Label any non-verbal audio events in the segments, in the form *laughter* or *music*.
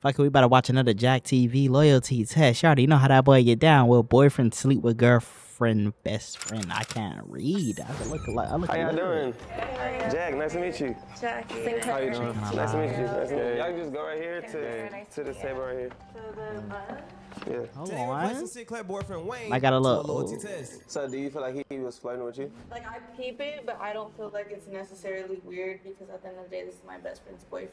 Fuck it, we better watch another Jack TV loyalty test. You already know how that boy get down. Will boyfriend sleep with girlfriend, best friend? I can't read. I look like I look. How y'all illiterate. doing? Jack, nice to meet you. Jack, How you doing? Kinda Nice to meet loud. you. Nice to meet you. Y'all can just go right here to, Nice to this table right here. Yeah. Hold Today we're on. Sinclair boyfriend Wayne I got a to look. loyalty test. So do you feel like he was flirting with you? Like I peep it, but I don't feel like it's necessarily weird because at the end of the day, this is my best friend's boyfriend.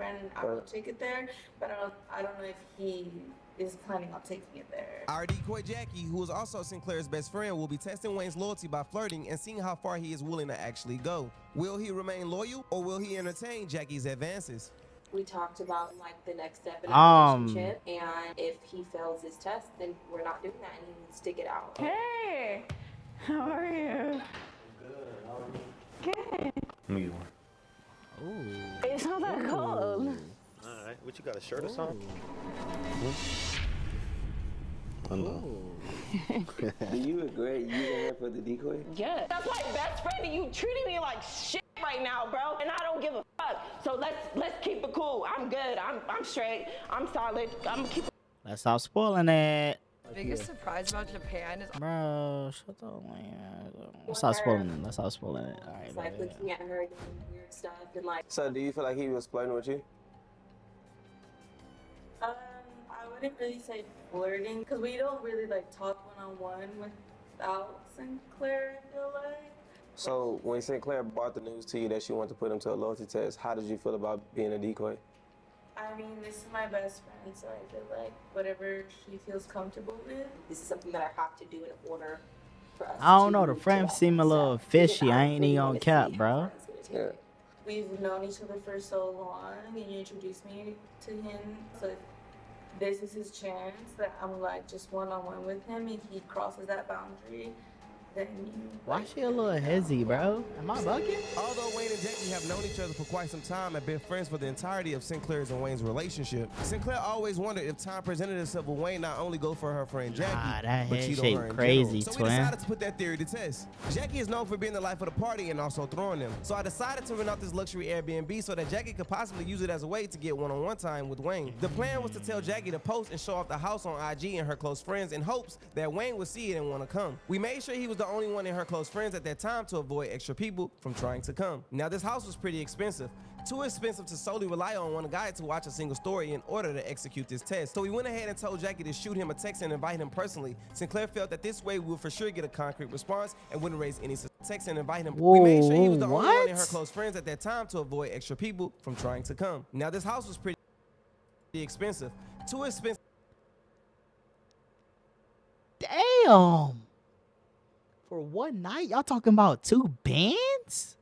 And I will take it there, but I don't. I don't know if he is planning on taking it there. Our decoy Jackie, who is also Sinclair's best friend, will be testing Wayne's loyalty by flirting and seeing how far he is willing to actually go. Will he remain loyal or will he entertain Jackie's advances? we talked about like the next step in Um. our relationship and if he fails his test then we're not doing that and he needs to get out Hey, how are you? Good. Good. Me It's not that cold. Alright, what you got, a shirt or something? I know. *laughs* Do you regret using her for the decoy? Yeah. That's my best friend, and you treating me like shit right now, bro. And I don't give a fuck. So let's let's keep it cool. I'm good. I'm I'm straight. I'm solid. I'm keep. Let's stop spoiling it. Biggest surprise about Japan is Bro, shut the man. Let's stop spoiling it. Let's stop spoiling it. All right, it's like man. looking at her doing weird stuff and like So do you feel like he was flirting with you? Um, I wouldn't really say flirting because we don't really like talk one on one without Sinclair. I feel like. So when Sinclair brought the news to you that she wanted to put him to a loyalty test, how did you feel about being a decoy? I mean, this is my best friend, so I feel like whatever she feels comfortable with. this is something that I have to do in order for us I don't know. The friend get seem a little So, fishy. because I ain't even wanna gonna cap, bro. far it's gonna take Yeah. We've known each other for so long, and you introduced me to him. So this is his chance that I'm like just one on one with him. If he crosses that boundary, then you. Why she a little hezzy, bro? Am I bugging? Although Wayne and Jackie have known each other for quite some time and been friends for the entirety of Sinclair's and Wayne's relationship, Sinclair always wondered if time presented itself with Wayne not only go for her friend Jackie, Nah, that but cheat on her crazy. So we decided to put that theory to test. Jackie is known for being the life of the party and also throwing them. So I decided to rent out this luxury Airbnb so that Jackie could possibly use it as a way to get one-on-one time with Wayne. The plan was to tell Jackie to post and show off the house on IG and her close friends in hopes that Wayne would see it and want to come. We made sure he was the only one in her close friends at that time to avoid extra people from trying to come. Now this house was pretty expensive. Too expensive to solely rely on one guy to watch a single story in order to execute this test. So we went ahead and told Jackie to shoot him a text and invite him personally. Sinclair felt that this way we would for sure get a concrete response and wouldn't raise any text and invite him. we made sure he was the Whoa, only one in her close friends at that time to avoid extra people from trying to come. Now this house was pretty expensive. Too expensive Damn. For one night, y'all talking about two bands?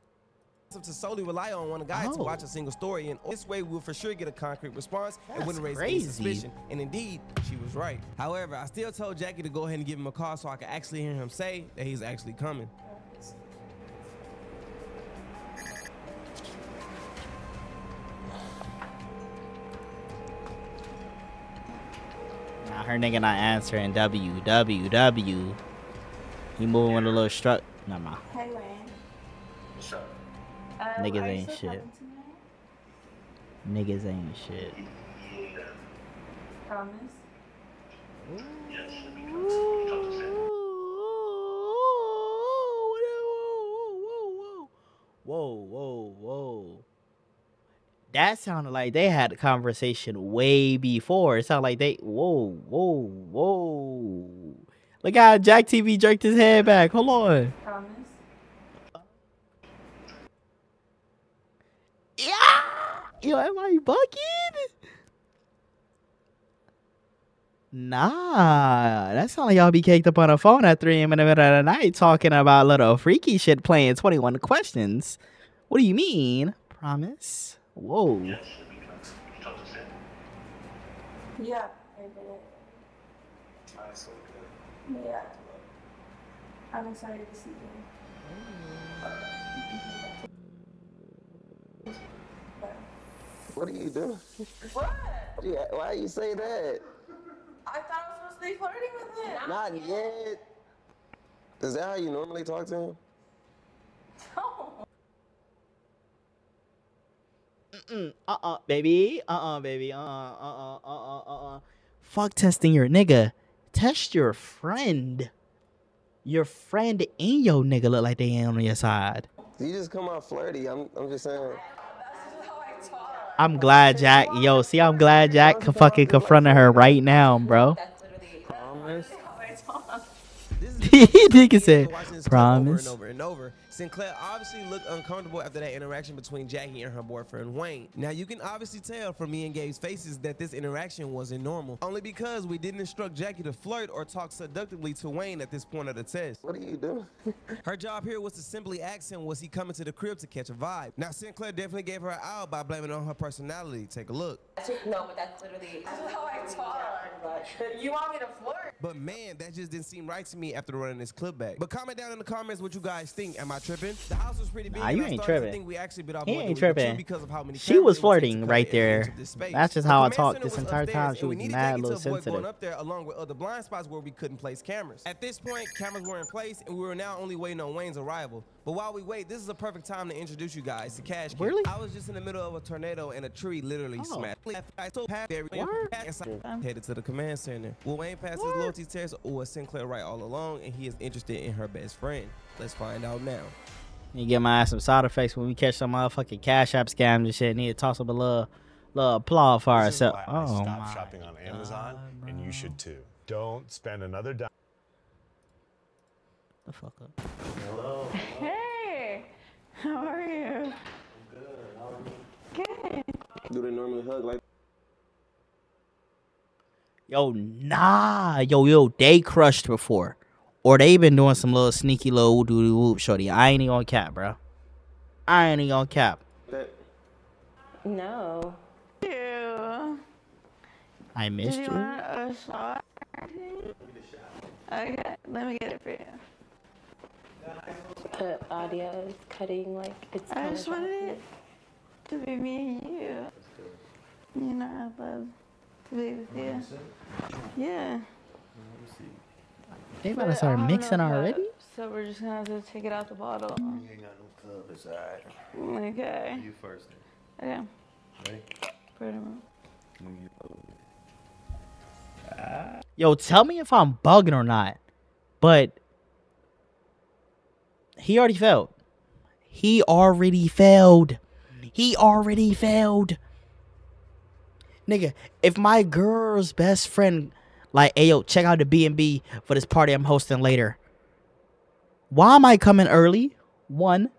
to solely rely on one guy to Oh. watch a single story, and this way we'll for sure get a concrete response and wouldn't raise crazy. any suspicion. And indeed, she was right. However, I still told Jackie to go ahead and give him a call so I could actually hear him say that he's actually coming. Now her nigga not answering W, W, W. He moving with a little strut. Nah, nah. Hey, Wayne. Uh, Niggas are you ain't still shit. talking to me? Niggas ain't shit. Promise. Whoa, whoa, whoa. That sounded like they had a conversation way before. It sounded like they. Whoa, whoa, whoa. Look how Jack TV jerked his head back. Hold on. Promise. Yeah. Yo, am I bugging? Nah, that sound like y'all be caked up on a phone at 3 a.m. in the middle of the night talking about little freaky shit playing 21 questions. What do you mean? Promise? Whoa. Yeah, I did it. Yeah. I'm excited to see you. What are you doing? What? Yeah, why you say that? I thought I was supposed to be flirting with him. Not yet. Is that how you normally talk to him? No. Mm-mm. Uh-uh, baby. Uh-uh, baby. Uh-uh, uh-uh, uh-uh, uh-uh. Fuck testing your nigga. Test your friend. Your friend and your nigga look like they ain't on your side. You just come out flirty. I'm, I'm just saying. I'm glad Jack. Yo, see, I'm glad Jack can fucking confronted her right now, bro. That's literally Promise. This *laughs* is He nigga said, watching this clip promise. Over and over and over. Sinclair obviously looked uncomfortable after that interaction between Jackie and her boyfriend Wayne. Now you can obviously tell from me and Gabe's faces that this interaction wasn't normal, only because we didn't instruct Jackie to flirt or talk seductively to Wayne at this point of the test. What are you doing? *laughs* Her job here was to simply ask him was he coming to the crib to catch a vibe. Now Sinclair definitely gave her an out by blaming it on her personality. Take a look. no, but that's literally. That's how I talk. *laughs* You want me to flirt? But man, that just didn't seem right to me after running this clip back. But comment down in the comments what you guys think. Am I tripping? The house was pretty big. Nah, you I ain't tripping. think we actually bit off He more than ain't we could chew tripping. because of how many She was it would take to flirting right there. of this space. That's just how I talked this entire time. She was needed mad, Jackie little sensitive. Going up there along with other blind spots where we couldn't place cameras. At this point, cameras were in place, and we were now only waiting on Wayne's arrival. But while we wait, this is a perfect time to introduce you guys to Cash. Kid. Really? I was just in the middle of a tornado, and a tree literally Oh. smashed. I told Pat Barry Word. headed to the command center. Will Wayne pass his loyalty test, or was Sinclair right all along, and he is interested in her best friend? Let's find out now. You get my ass some side effects when we catch some motherfucking cash app scams and shit. Need to toss up a little, little applause for ourselves. Oh stopped my. shopping on Amazon, God, and you should too. Don't spend another dime. The fuck up. Hey, *laughs* how are you? I'm good. How are you? Good. Do they normally hug like? Yo, nah, yo, yo, they crushed before, or they been doing some little sneaky little whoop doo whoop, shorty. I ain't even gonna cap, bro. I ain't even gonna cap. that? No. You. I Did missed you you. want a shot? Okay, let me get it for you. The audio is cutting like it's. I kinda just wanted it to be me and you. You know, I love to be with you. Yeah. They But about to start mixing already. So we're just gonna have to take it out the bottle. You ain't got no club, it's alright. Okay. You first. Okay. Ready? Pretty much. When Yo, tell me if I'm bugging or not. But he already failed. He already failed. He already failed. Nigga, if my girl's best friend like, hey yo, check out the B and B for this party I'm hosting later. Why am I coming early? One,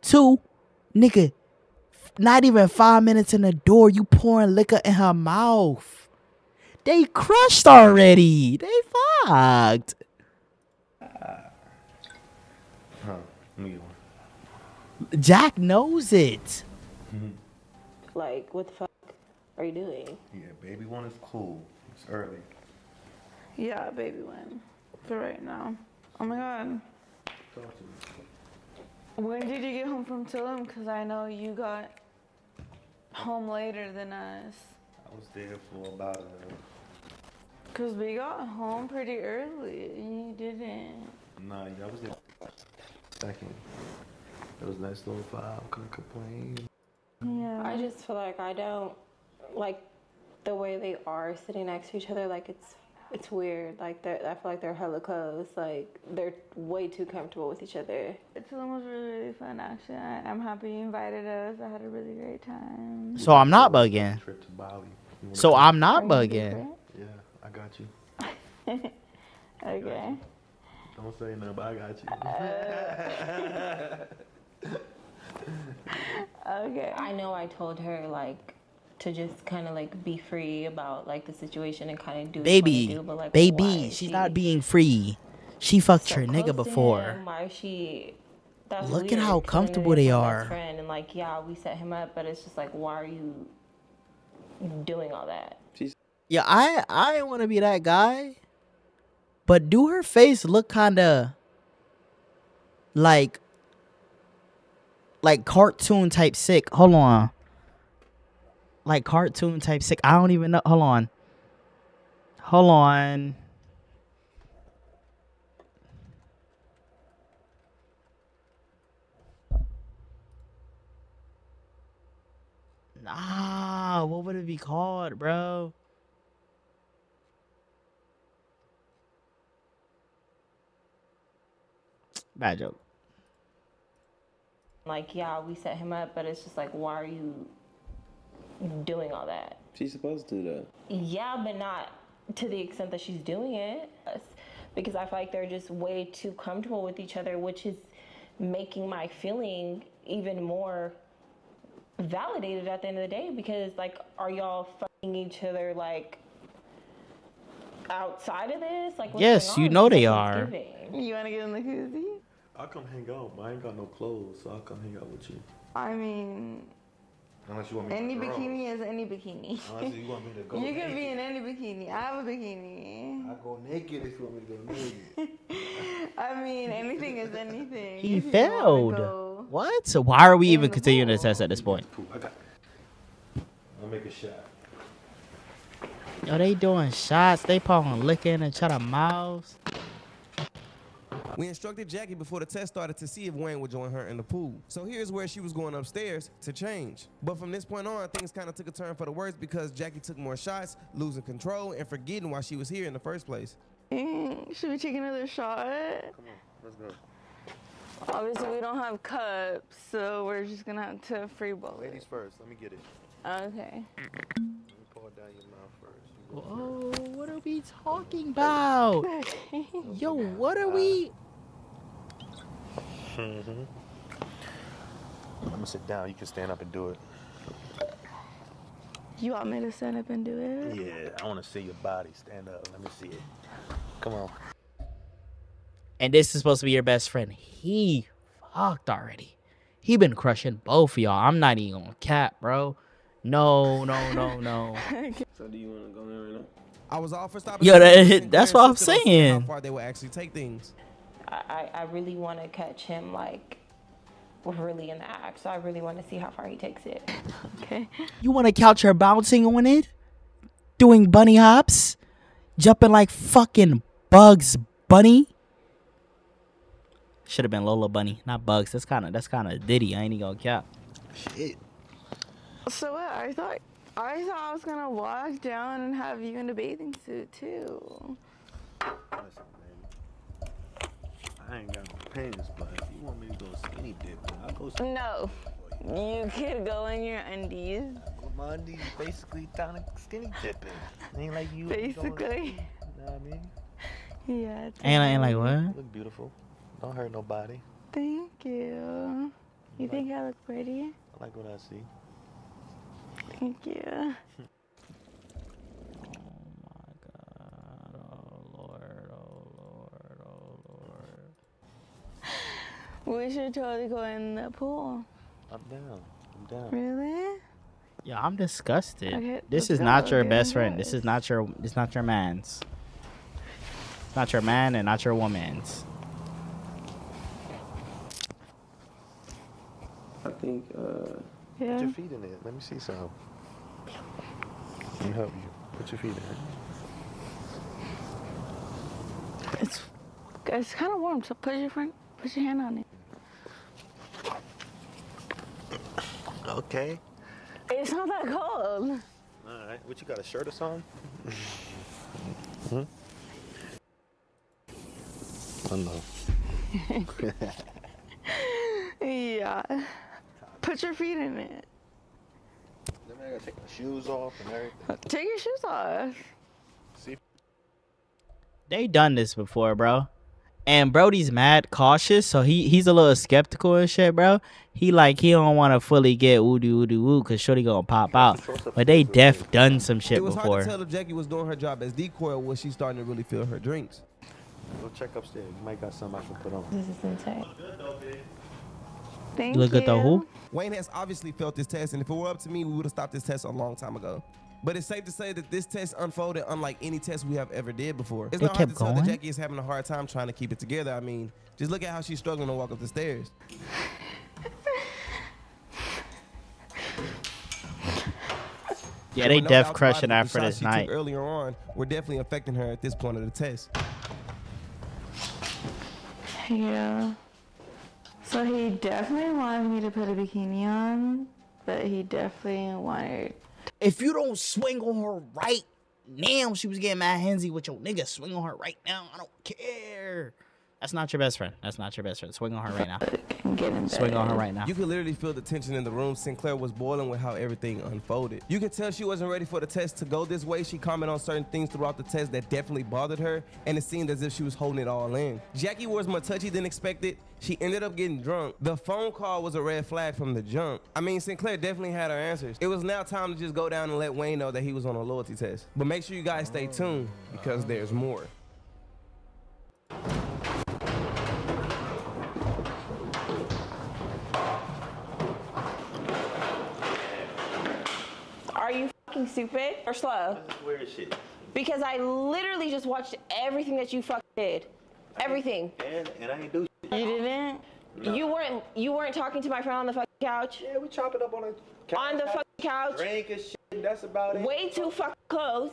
two, nigga. Not even five minutes in the door, you pouring liquor in her mouth. They crushed already. They fucked. Let me get one. Jack knows it. Like, what the fuck are you doing? Yeah, baby one is cool. It's early. Yeah, baby one. For right now. Oh my god. Talk to me. When did you get home from Tulum? Because I know you got home later than us. I was there for about uh, Because we got home pretty early. and You didn't. nah, yeah, I was there second. It was a nice little vibe, couldn't complain. Yeah. I just feel like I don't like the way they are sitting next to each other. Like it's it's weird. Like they I feel like they're hella close. Like they're way too comfortable with each other. Tulum was really, really fun, actually. I, I'm happy you invited us. I had a really great time. So I'm not bugging. Trip to Bali. You wanna So? I'm not bugging. Yeah, I got you. *laughs* Okay. Don't say nothing, but I got you. *laughs* Okay. I know I told her like to just kind of like be free about like the situation and kind of do what you Baby, do, but, like, baby, she's she not being free. She fucked so her nigga before. him? Why is she? That's Look at weird, how 'cause I know comfortable they are. Friend, and like, yeah, we set him up, but it's just like, why are you doing all that? Yeah, I I want to be that guy. But do her face look kind of like like cartoon type sick? Hold on. Like cartoon type sick. I don't even know. Hold on. Hold on. Ah, what would it be called, bro? Bad joke. Like, yeah, we set him up, but it's just like, why are you doing all that? She's supposed to do that. Yeah, but not to the extent that she's doing it. Because I feel like they're just way too comfortable with each other, which is making my feeling even more validated at the end of the day. Because, like, are y'all fucking each other, like, outside of this? Like, what's Yes, going you know they are. You want to get in the koozie? I'll come hang out, but I ain't got no clothes, so I'll come hang out with you. I mean, Unless you want me any to bikini is any bikini. Unless you want me to *laughs* go you naked. can be in any bikini. I have a bikini. I go naked if you want me to go naked. *laughs* I mean, anything is anything. He If failed. What? So why are we in even the continuing the pool. test at this point? Poop. I got. I'll make a shot. Yo, they doing shots. They probably licking and try to mouse. We instructed Jackie before the test started to see if Wayne would join her in the pool. So here's where she was going upstairs to change. But from this point on, things kind of took a turn for the worse because Jackie took more shots, losing control, and forgetting why she was here in the first place. Mm, Should we take another shot? Come on, let's go. Obviously, we don't have cups, so we're just gonna have to freeball Ladies it. first. Let me get it. Okay. Let me pour it down your mouth first. You go Whoa, what are we talking about? *laughs* Yo, what are we? Mm-hmm. I'm gonna sit down. You can stand up and do it. You want me to stand up and do it? Yeah, I want to see your body. Stand up. Let me see it. Come on. And this is supposed to be your best friend. He fucked already. He been crushing both of y'all. I'm not even gonna cap, bro. No, no, no, no. *laughs* So do you want to go in right now? I was all for stopping. Yo, that- and that's what I'm insisted on seeing saying. How far they would actually take things. I, I I really want to catch him, like, really in the act. So I really want to see how far he takes it. Okay. You want to couch her bouncing on it? Doing bunny hops? Jumping like fucking Bugs Bunny? Should have been Lola Bunny, not Bugs. That's kind of that's kind of Diddy. I ain't even gonna cap. Shit. So what? I thought I thought I was gonna walk down and have you in a bathing suit too. Listen, man. I ain't got no pants, but if you want me to go skinny dipping, I'll go skinny No, you could go in your undies. Well, my undies basically down to skinny dipping. Ain't like you. Basically. You know what I mean? Yeah. it's Ain't ain't like okay. what? Look beautiful. Don't hurt nobody. Thank you. You think I look pretty? I like what I see. Thank you. *laughs* We should totally go in the pool. I'm down. I'm down. Really? Yeah, I'm disgusted. Okay, this is go, not your dude, best friend. go. This is not your. It's not your man's. It's not your man and not your woman's. I think uh, Put your feet in it. Let me see some. Let me help you. Put your feet in it. It's it's kind of warm, so put your front, put your hand on it. Okay. It's not that cold. All right. What you got? A shirt or something? hmm? I know. *laughs* Yeah. Put your feet in it. Then I gotta take my shoes off and everything. Take your shoes off. See? They done this before, bro. And Brody's mad cautious, so he he's a little skeptical and shit, bro. He like he don't want to fully get woody woody woo because Shorty gonna pop out. But they def done some shit before. it was hard to tell if Jackie was doing her job as decoy or was she starting to really feel her drinks. Go check upstairs. You might got something I can put on. This is insane. Thank You look you. at the who? Wayne has obviously felt this test, and if it were up to me, we would have stopped this test a long time ago. But it's safe to say that this test unfolded unlike any test we have ever did before. It's They not hard to kept tell that going? Jackie is having a hard time trying to keep it together. I mean, just look at how she's struggling to walk up the stairs. Yeah, they def doubts crushing about after this shots took night. Earlier on, we're definitely affecting her at this point of the test. Yeah. So he definitely wanted me to put a bikini on, but he definitely wanted. If you don't swing on her right now, she was getting mad handsy with your nigga. Swing on her right now. I don't care. That's not your best friend. That's not your best friend. Swing on her right now. get in Swing on her right now. You could literally feel the tension in the room. Sinclair was boiling with how everything unfolded. You could tell she wasn't ready for the test to go this way. She commented on certain things throughout the test that definitely bothered her, and it seemed as if she was holding it all in. Jackie was more touchy than expected. She ended up getting drunk. The phone call was a red flag from the jump. I mean, Sinclair definitely had her answers. It was now time to just go down and let Wayne know that he was on a loyalty test. But make sure you guys stay tuned because there's more. Are you fucking stupid or slow? This is weird shit. Because I literally just watched everything that you fucking did. Everything. And, and I ain't do shit. You didn't? You weren't you weren't talking to my friend on the fucking couch. Yeah, we chop it up on a couch. On the fucking couch. Drink and shit. That's about it. Way too fucking close.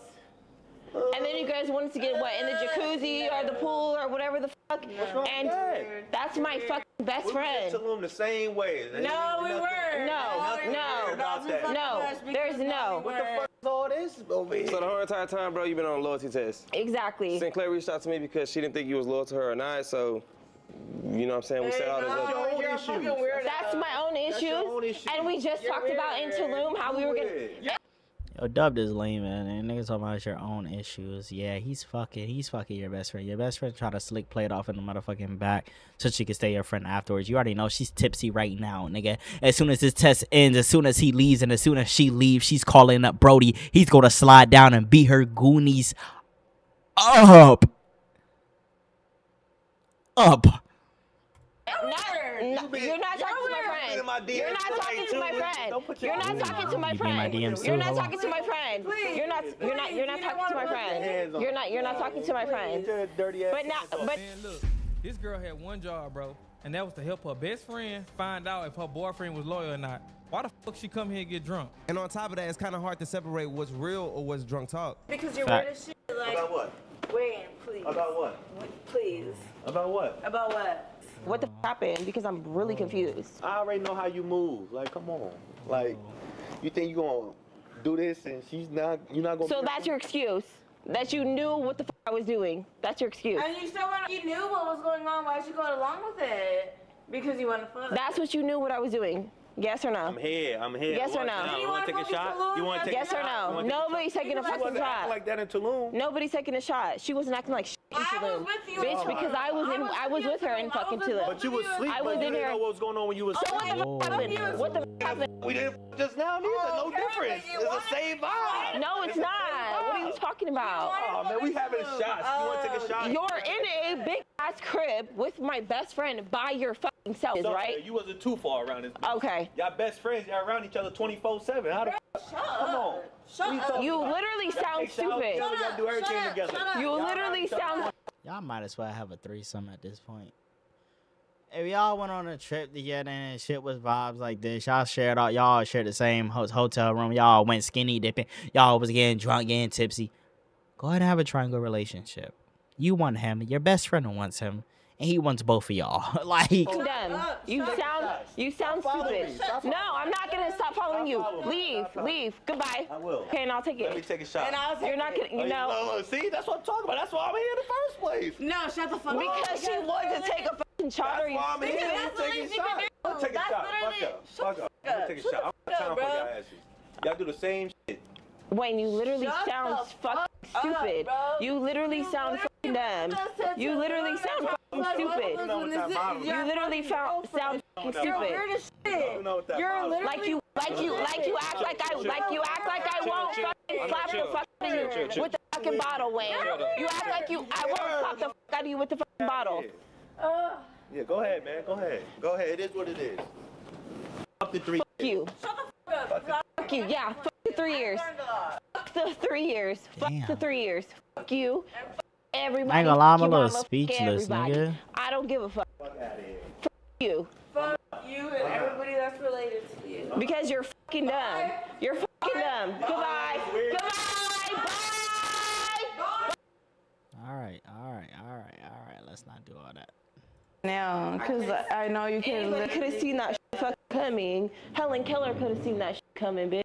And then you guys wanted to get what in the jacuzzi or the pool or whatever the fuck. wrong And with that? that's my fucking best We friend. went to them the same way. There No, we weren't. No, no, weird about that. no. There's no. What the fuck is all this over here? So the whole entire time, bro, you've been on a loyalty test. Exactly. Sinclair reached out to me because she didn't think you was loyal to her or not. So, you know what I'm saying? We said all this no, other. your own you're a issues. That's my own issues. your own issue. And we just talked about in Tulum how we were gonna Yeah. Yo, dubbed is lame, man. And niggas talking about your own issues. Yeah, he's fucking, he's fucking your best friend. Your best friend try to slick play it off in the motherfucking back so she can stay your friend afterwards. You already know she's tipsy right now, nigga. As soon as this test ends, as soon as he leaves, and as soon as she leaves, she's calling up Brody. He's gonna slide down and beat her goonies up. Up. You're not my been friend. in my You're not talking to my friend. Don't put your You're not talking to my You be in my friend. You're not talking to my friend. You're not. You're not. You're not talking to my friend. You're not. You're not talking to my friend. Your dirty ass But now, but look, this girl had one job, bro, and that was to help her best friend find out if her boyfriend was loyal or not. Why the fuck she come here and get drunk? And on top of that, it's kind of hard to separate what's real or what's drunk talk. Because you're Fact. weird as shit. Like, About what? Wayne, please. About what? Please. About what? About what? What the f- happened? Because I'm really oh. confused. I already know how you move. Like, come on. Like, you think you gonna do this and she's not, you're not gonna So be- that's your excuse. That you knew what the f- I was doing. That's your excuse. And you still want you knew what was going on. Why'd you go along with it? Because you want to fuck. That's what you knew what I was doing. Yes or no? I'm here. I'm here. Yes You or no? You, You want wanna take a shot? Tulum? You want to take Yes a or shot? You no? wanna take a Nobody's taking a fucking shot. like that in Tulum. Nobody's taking a shot. She wasn't acting like shit in I was Tulum. with you. Bitch, oh because I was in, I was with her in fucking Tulum. But you was asleep, I was in didn't know what was going on when you was So what the asleep. f- happened? What the f- happened? We didn't just now neither. No difference. It's the same vibe. No, it's not. What are you talking about? Oh man, we having shots. You want to take a uh, shot? You're in a big ass crib with my best friend by your fucking self, So, right? You wasn't too far around this. bitch. Okay. Y'all best friends. Y'all around each other 24/7. How the f- Come on. Shut you up. You literally sound stupid. Y'all do everything Shut up, together. shut. You literally around each other. sound. Y'all might as well have a threesome at this point. If y'all went on a trip together and shit was vibes like this, y'all shared all y'all shared the same hotel room. Y'all went skinny dipping. Y'all was getting drunk, getting tipsy. Go ahead and have a triangle relationship. You want him, your best friend wants him, and he wants both of y'all. *laughs* like Dumb. You sound. You sound Stop stupid. No, I'm not gonna stop following you. following. Leave. Stop Leave. Goodbye. I will. Okay, and I'll take it. Let me take a shot. And I'll take You're not it. gonna. You oh, know. Look, look, see, that's what I'm talking about. That's why I'm here in the first place. No, shut the fuck up. Because she wanted to take a fucking shot. That's Are you why I'm here. stupid? That's I'm the taking a shot. can do. I'm taking a That's shot. Fuck up. Fuck up. I'm gonna take a Shut shot. I'm the not fuck trying up, to y'all asses. Y'all do the same shit. Wayne, you literally Shut sound the fucking fuck stupid. bro. You literally sound fucking dumb. You literally sound fucking stupid. You know what that. You literally found, sound fucking You're You're stupid. weird You shit. know what that You're literally Like you, like you, like you act like I, like you act like I won't fucking slap the fuck out of you with the fucking bottle, Wayne. You act like you, I won't slap the fuck out of you with the fucking bottle. Yeah. Go ahead, man. Go ahead. Go ahead. It is what it is. Up to three. Fuck you, shut the fuck up. fuck you, yeah, fuck the three years, fuck the three years, fuck the three years, fuck you, everybody. I ain't gonna lie, I'm a little speechless, everybody. nigga. I don't give a fuck. Fuck you. Fuck you and everybody that's related to you. Because you're fucking dumb. You're fucking dumb. Goodbye. Goodbye. Bye. all right, all right, all right, all right. Let's not do all that. Now, because I know you Anybody can. could have seen that shit fucking coming. Helen Keller could have seen that shit coming, bitch.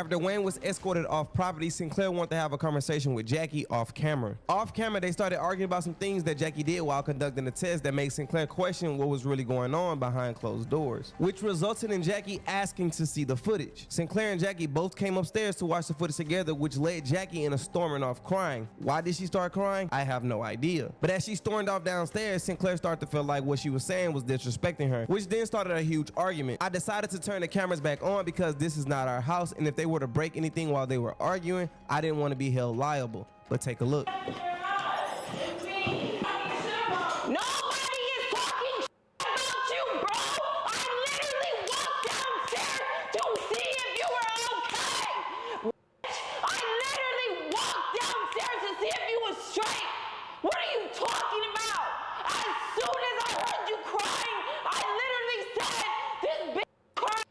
After Wayne was escorted off property, Sinclair wanted to have a conversation with Jackie off camera. Off camera, they started arguing about some things that Jackie did while conducting the test that made Sinclair question what was really going on behind closed doors, which resulted in Jackie asking to see the footage. Sinclair and Jackie both came upstairs to watch the footage together, which led Jackie in a storming off crying. Why did she start crying? I have no idea. But as she stormed off downstairs, Sinclair started to feel like what she was saying was disrespecting her, which then started a huge argument. I decided to turn the cameras back on because this is not our house, and if they were to break anything while they were arguing, I didn't want to be held liable. But take a look. Nobody is talking shit about you, bro. I literally walked downstairs to see if you were okay. Bitch, I literally walked downstairs to see if you was straight. What are you talking about? As soon as I heard you crying, I literally said, this bitch crying.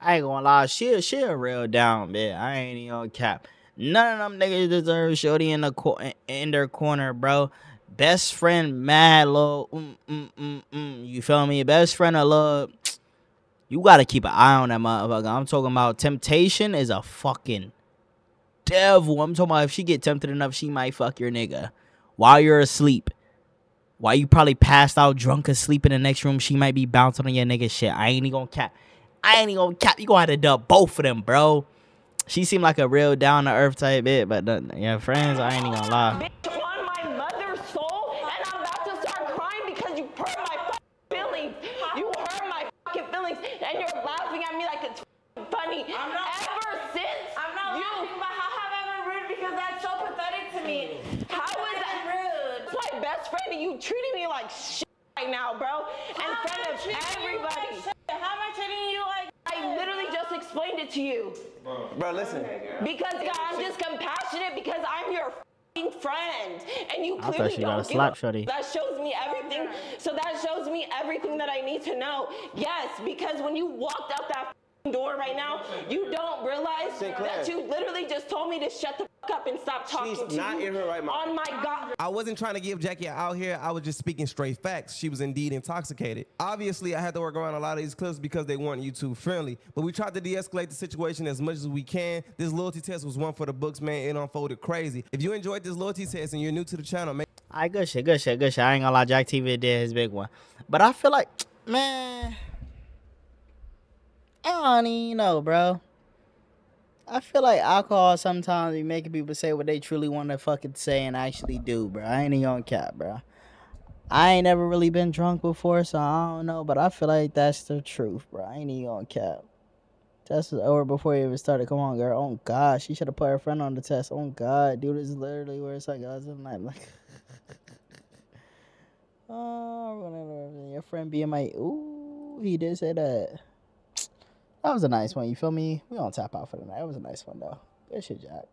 I ain't gonna lie, she she a real down bitch. I ain't even cap. None of them niggas deserve shorty in the cor- in their corner, bro. Best friend, mad low. Mm, mm, mm, mm. You feel me? Best friend, a little. You gotta keep an eye on that motherfucker. I'm talking about temptation is a fucking devil. I'm talking about if she get tempted enough, she might fuck your nigga while you're asleep. While you probably passed out drunk asleep in the next room, she might be bouncing on your nigga shit. I ain't even gonna cap. I ain't even gonna cap. You gonna have to dub both of them, bro. She seemed like a real down to earth type bit, but the, yeah, friends, I ain't even gonna lie. bitch on my mother's soul, and I'm about to start crying because you hurt my feelings. You hurt my fucking feelings, and you're laughing at me like it's funny. I'm not Ever since I'm not you, laughing, but how have I been rude? Because that's so pathetic to me. how is that rude? It's my best friend, and you treating me like shit right now, bro, in front of treating like everybody. Shit? How am I treating you like I literally just explained it to you. Bro, listen. Because God, I'm just compassionate because I'm your f***ing friend, and you I thought clearly she don't got a slap shorty. That shows me everything. So that shows me everything that I need to know. Yes, because when you walked out that f***ing door right now, you don't realize Sinclair. that you literally just told me to shut the f- up and stop talking She's to not you in her right mind. on my God. I wasn't trying to give Jackie out here. I was just speaking straight facts. She was indeed intoxicated. Obviously, I had to work around a lot of these clips because they weren't YouTube friendly. But we tried to de-escalate the situation as much as we can. This loyalty test was one for the books, man. It unfolded crazy. If you enjoyed this loyalty test and you're new to the channel, make I good shit, good shit, good shit. I ain't gonna lie, Jack TV did his big one, but I feel like, *tsk* man, I don't even know, bro. I feel like alcohol sometimes be making people say what they truly want to fucking say and actually do, bro. I ain't even gonna cap, bro. I ain't never really been drunk before, so I don't know, but I feel like that's the truth, bro. I ain't even gonna cap. Test was over before you even started. Come on, girl. Oh God, she should have put her friend on the test. Oh God, dude, this is literally where it's like, guys, I'm like, like. *laughs* Oh. Your friend being my ooh, he did say that. That was a nice one. You feel me? We don't tap out for the night. It was a nice one though. Good shit, Jack.